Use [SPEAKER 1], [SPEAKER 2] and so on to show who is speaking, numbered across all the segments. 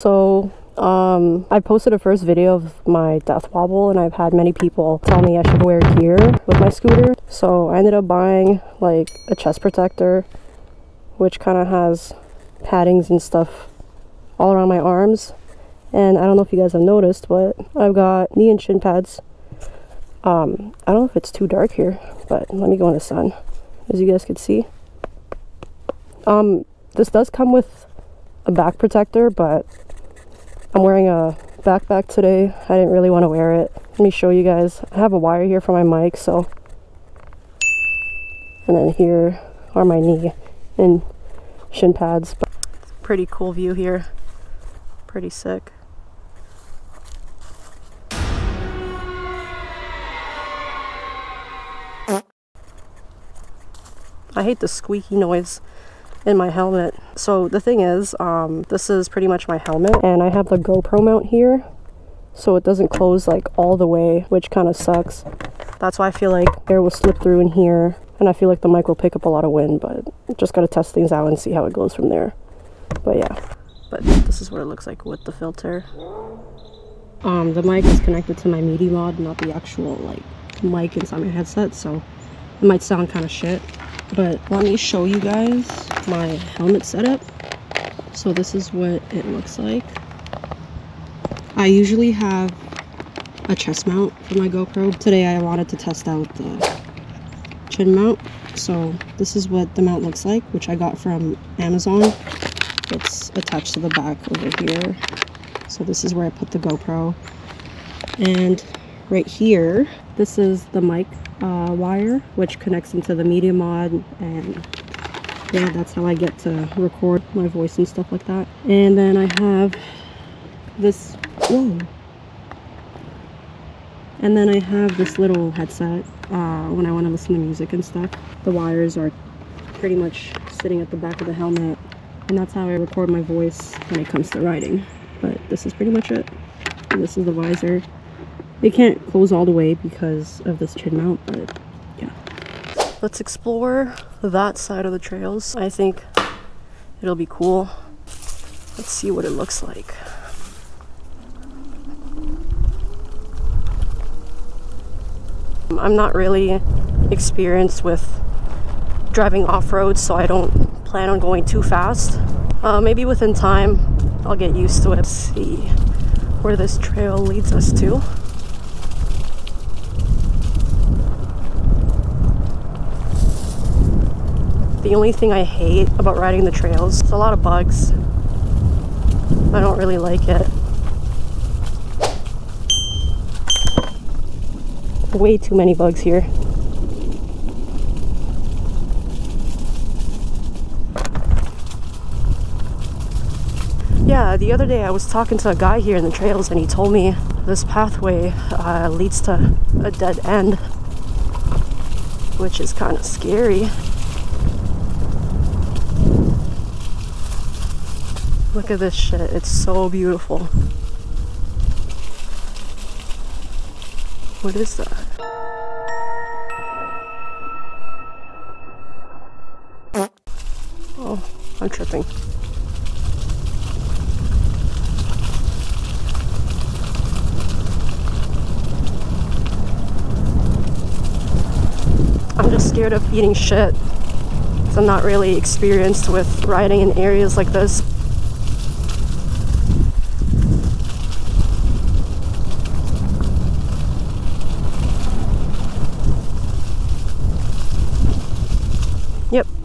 [SPEAKER 1] So, um, I posted a first video of my death wobble and I've had many people tell me I should wear gear with my scooter. So I ended up buying like a chest protector, which kind of has paddings and stuff all around my arms. And I don't know if you guys have noticed, but I've got knee and shin pads. Um, I don't know if it's too dark here, but let me go in the sun, as you guys can see. Um, this does come with a back protector, but I'm wearing a backpack today. I didn't really want to wear it. Let me show you guys. I have a wire here for my mic, so. And then here are my knee and shin pads. Pretty cool view here. Pretty sick. I hate the squeaky noise in my helmet. So the thing is, um, this is pretty much my helmet and I have the GoPro mount here so it doesn't close like all the way, which kind of sucks. That's why I feel like air will slip through in here and I feel like the mic will pick up a lot of wind, but just gotta test things out and see how it goes from there. But yeah, but this is what it looks like with the filter. Um, the mic is connected to my media mod, not the actual like mic inside my headset, so it might sound kind of shit but let me show you guys my helmet setup. So this is what it looks like. I usually have a chest mount for my GoPro. Today I wanted to test out the chin mount. So this is what the mount looks like which I got from Amazon. It's attached to the back over here. So this is where I put the GoPro. And right here. This is the mic uh, wire which connects into the media mod and yeah that's how I get to record my voice and stuff like that. And then I have this whoa. And then I have this little headset uh, when I want to listen to music and stuff. The wires are pretty much sitting at the back of the helmet and that's how I record my voice when it comes to writing. But this is pretty much it. And this is the visor they can't close all the way because of this chin mount, but yeah. Let's explore that side of the trails. I think it'll be cool. Let's see what it looks like. I'm not really experienced with driving off-road, so I don't plan on going too fast. Uh, maybe within time, I'll get used to it. Let's see where this trail leads us to. The only thing I hate about riding the trails is a lot of bugs. I don't really like it. Way too many bugs here. Yeah, the other day I was talking to a guy here in the trails and he told me this pathway uh, leads to a dead end, which is kind of scary. Look at this shit. It's so beautiful. What is that? Oh, I'm tripping. I'm just scared of eating shit. I'm not really experienced with riding in areas like this.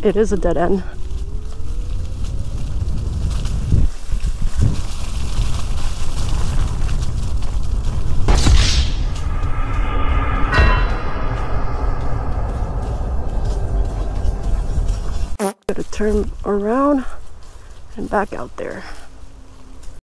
[SPEAKER 1] It is a dead end. Gotta turn around and back out there.